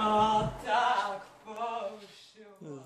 Atak boşuma.